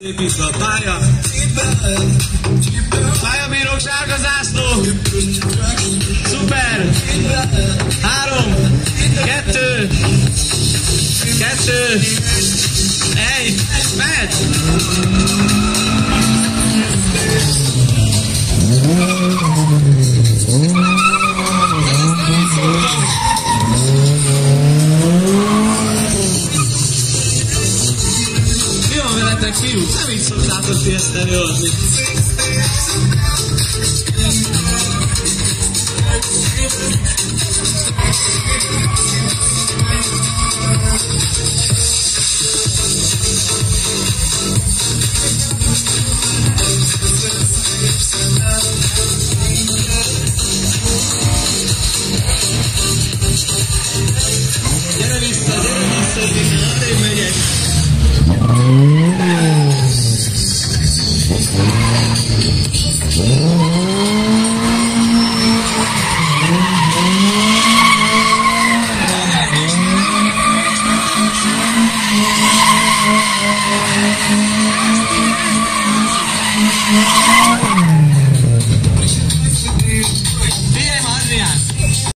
Vissza a pálya. Pályabírók sárga zászló. Szuper. Három. Kettő. Kettő. Egy. Mehet. Veletek, fiúk? Nem így szoktátok ti ezt előadni. Gyere vissza. Thank